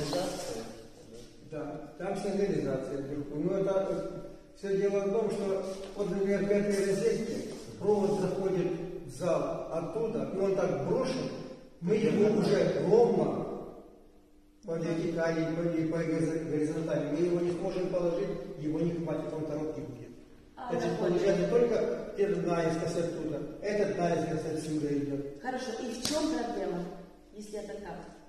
Сигнализация. Да, там сигнализация вверху. Но это все дело в том, что вот, например, в этой розетке провод заходит в зал оттуда, и он так брошен, мы его уже ровно по вертикали и по горизонтали, мы его не сможем положить, его не хватит, он коробки будет. А, поняла. получается только этот наискось оттуда, этот наискось отсюда идет. Хорошо, и в чем проблема, если это так?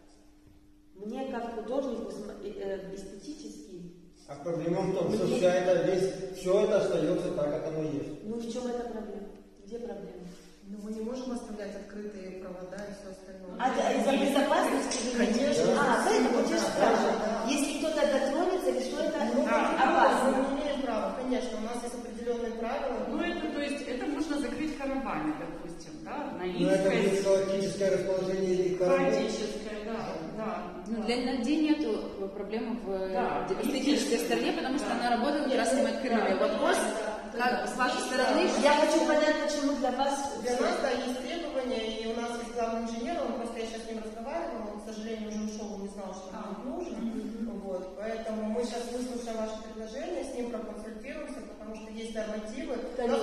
Мне как художнику э, эстетически, А проблема в том, что вся это, весь, все это остается так, как оно есть. ну в чем эта проблема? Где проблема? Но мы не можем оставлять открытые провода и все остальное. А это из-за безопасности? вы говорите? Конечно. А, поэтому Да, я же да, спрашиваю, да. если кто-то дотронется, или что это Ну, ну, да, опасно? мы не имеем права, конечно, у нас есть определенные правила. Ну, это, то есть, это можно закрыть караване, допустим, да, на Но это будет хаотическое расположение и коробок. хаотическое, да, да. Ну, да. для людей нет проблемы в Да. эстетической стороне, потому что Да. она работает как раз с этим открытым. Да. Вопрос, как с вашей стороны, Я хочу понять, почему для вас... Для нас, да, есть требования, и у нас есть главный инженер, он просто, я сейчас с ним разговаривала, он, к сожалению, уже ушел, он не знал, что будет нужно. Вот, поэтому мы сейчас выслушаем ваши предложения, с ним проконсультируемся, потому что есть нормативы, Конечно.